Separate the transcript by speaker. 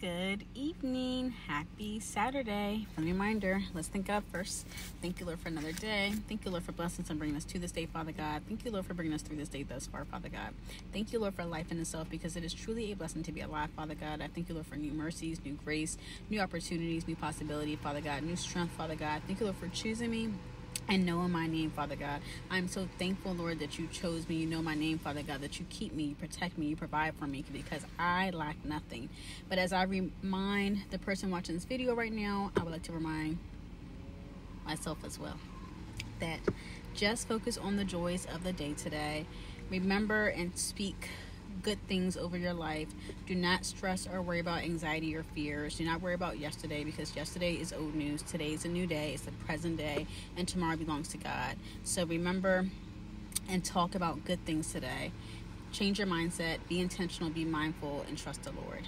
Speaker 1: Good evening. Happy Saturday. Friendly reminder, let's think God first. Thank you, Lord, for another day. Thank you, Lord, for blessings and bringing us to this day, Father God. Thank you, Lord, for bringing us through this day thus far, Father God. Thank you, Lord, for life in itself because it is truly a blessing to be alive, Father God. I thank you, Lord, for new mercies, new grace, new opportunities, new possibility, Father God, new strength, Father God. Thank you, Lord, for choosing me and knowing my name, Father God. I'm so thankful, Lord, that you chose me. You know my name, Father God, that you keep me, you protect me, you provide for me because I lack nothing. But as I remind the person watching this video right now, I would like to remind myself as well that just focus on the joys of the day today. Remember and speak good things over your life. Do not stress or worry about anxiety or fears. Do not worry about yesterday because yesterday is old news. Today is a new day. It's the present day, and tomorrow belongs to God. So remember and talk about good things today. Change your mindset, be intentional, be mindful, and trust the Lord.